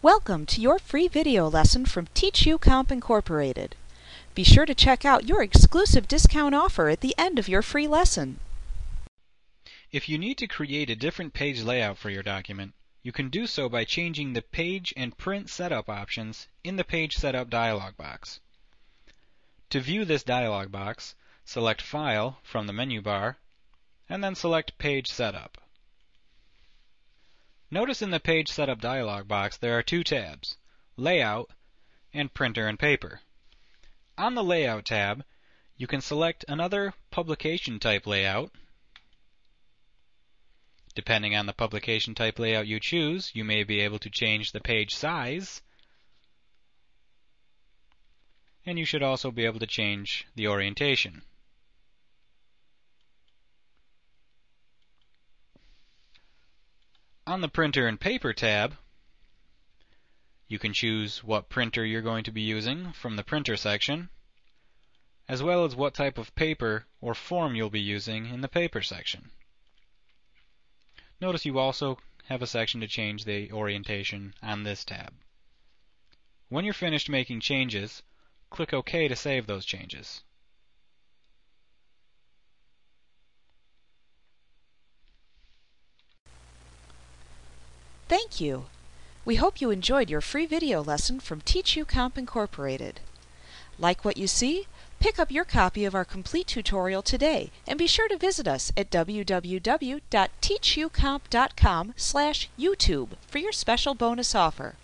Welcome to your free video lesson from TeachUComp Incorporated. Be sure to check out your exclusive discount offer at the end of your free lesson. If you need to create a different page layout for your document, you can do so by changing the Page and Print Setup options in the Page Setup dialog box. To view this dialog box, select File from the menu bar, and then select Page Setup. Notice in the Page Setup dialog box there are two tabs, Layout and Printer and Paper. On the Layout tab, you can select another publication type layout. Depending on the publication type layout you choose, you may be able to change the page size. And you should also be able to change the orientation. On the Printer and Paper tab, you can choose what printer you're going to be using from the Printer section, as well as what type of paper or form you'll be using in the Paper section. Notice you also have a section to change the orientation on this tab. When you're finished making changes, click OK to save those changes. Thank you. We hope you enjoyed your free video lesson from TeachUComp Incorporated. Like what you see? Pick up your copy of our complete tutorial today and be sure to visit us at www.teachucomp.com/youtube for your special bonus offer.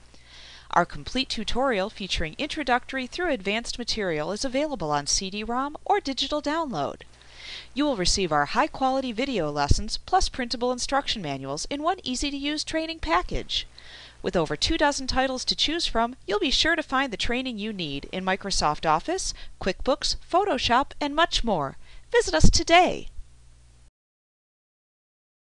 Our complete tutorial featuring introductory through advanced material is available on CD-ROM or digital download. You will receive our high quality video lessons plus printable instruction manuals in one easy to use training package. With over two dozen titles to choose from, you'll be sure to find the training you need in Microsoft Office, QuickBooks, Photoshop, and much more. Visit us today.